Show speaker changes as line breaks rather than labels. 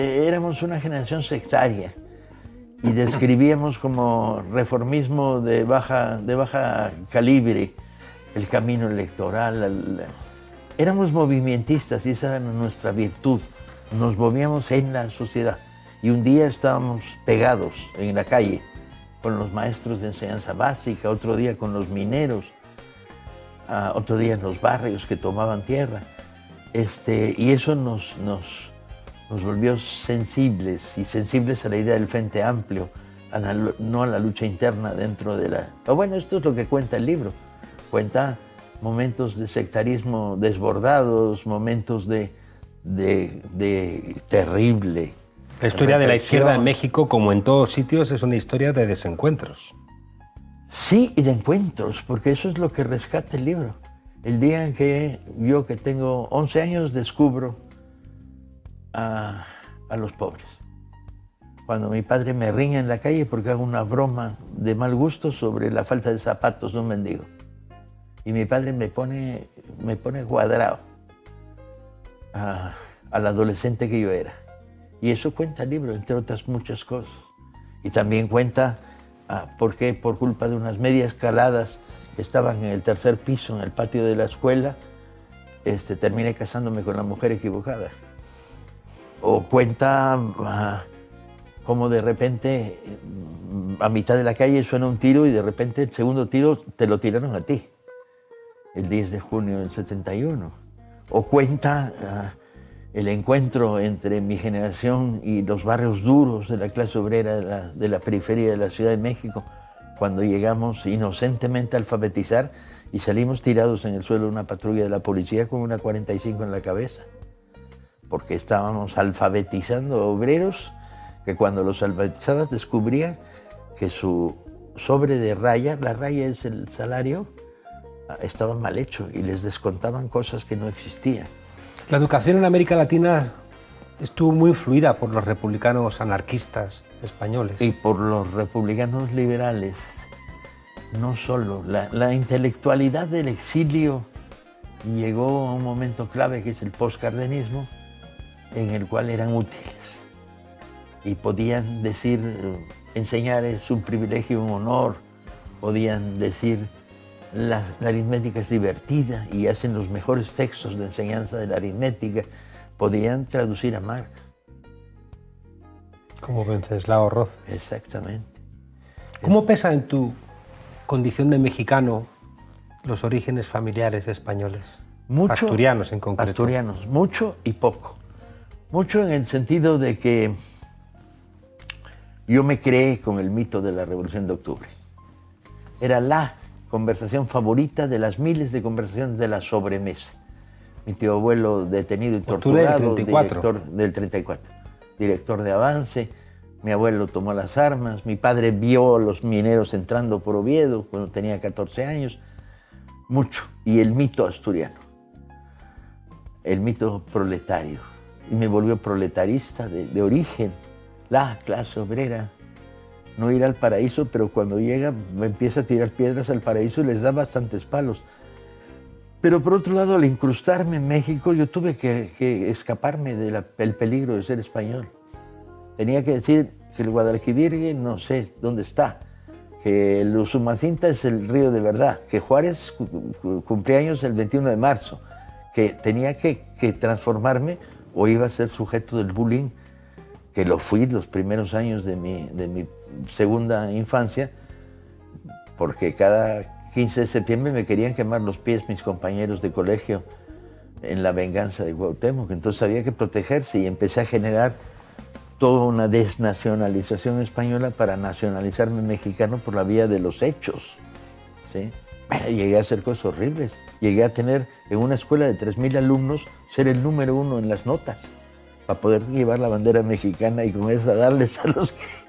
Éramos una generación sectaria y describíamos como reformismo de baja, de baja calibre el camino electoral. Éramos movimentistas y esa era nuestra virtud. Nos movíamos en la sociedad. Y un día estábamos pegados en la calle con los maestros de enseñanza básica, otro día con los mineros, ah, otro día en los barrios que tomaban tierra. Este, y eso nos, nos, nos volvió sensibles y sensibles a la idea del Frente Amplio, no a la lucha interna dentro de la... bueno, esto es lo que cuenta el libro. Cuenta momentos de sectarismo desbordados, momentos de, de, terrible.
La historia de la izquierda en México, como en todos sitios, es una historia de desencuentros.
Sí, y de encuentros, porque eso es lo que rescata el libro. El día en que yo, que tengo 11 años, descubro a, los pobres. Cuando mi padre me riña en la calle porque hago una broma de mal gusto sobre la falta de zapatos de un mendigo. Y mi padre me pone, me pone cuadrado al adolescente que yo era. Y eso cuenta el libro, entre otras muchas cosas. Y también cuenta ah, por qué, por culpa de unas medias caladas que estaban en el tercer piso, en el patio de la escuela, este, terminé casándome con la mujer equivocada o cuenta uh, como de repente a mitad de la calle suena un tiro y de repente el segundo tiro te lo tiraron a ti, el 10 de junio del 71. O cuenta uh, el encuentro entre mi generación y los barrios duros de la clase obrera de la, de la periferia de la Ciudad de México, cuando llegamos inocentemente a alfabetizar y salimos tirados en el suelo de una patrulla de la policía con una 45 en la cabeza porque estábamos alfabetizando obreros que cuando los alfabetizabas descubrían que su sobre de raya, la raya es el salario, estaba mal hecho y les descontaban cosas que no existían.
La educación en América Latina estuvo muy influida por los republicanos anarquistas españoles.
Y por los republicanos liberales, no solo. La, la intelectualidad del exilio llegó a un momento clave que es el postcardenismo, en el cual eran útiles y podían decir, enseñar es un privilegio, un honor, podían decir, la, aritmética es divertida y hacen los mejores textos de enseñanza de la aritmética, podían traducir a Marx.
Como Venceslao Roth.
Exactamente.
¿Cómo pesa en tu condición de mexicano los orígenes familiares españoles?
Mucho.
Asturianos en concreto.
Asturianos, mucho y poco. Mucho en el sentido de que yo me creé con el mito de la Revolución de Octubre. Era la conversación favorita de las miles de conversaciones de la sobremesa. Mi tío abuelo detenido y torturado,
del
director del 34, director de avance. Mi abuelo tomó las armas, mi padre vio a los mineros entrando por Oviedo cuando tenía 14 años. Mucho. Y el mito asturiano, el mito proletario y me volvió proletarista de, origen, la clase obrera. No ir al paraíso, pero cuando llega me empieza a tirar piedras al paraíso y les da bastantes palos. Pero por otro lado, al incrustarme en México, yo tuve que, escaparme del peligro de ser español. Tenía que decir que el Guadalquivir no sé dónde está, que el Usumacinta es el río de verdad, que Juárez cumplía años el 21 de marzo, que tenía que, que transformarme o iba a ser sujeto del bullying, que lo fui los primeros años de mi, segunda infancia, porque cada 15 de septiembre me querían quemar los pies mis compañeros de colegio en la venganza de Cuauhtémoc, entonces había que protegerse y empecé a generar toda una desnacionalización española para nacionalizarme mexicano por la vía de los hechos. ¿sí? Llegué a hacer cosas horribles. Llegué a tener en una escuela de 3.000 alumnos ser el número uno en las notas para poder llevar la bandera mexicana y con esa darles a los que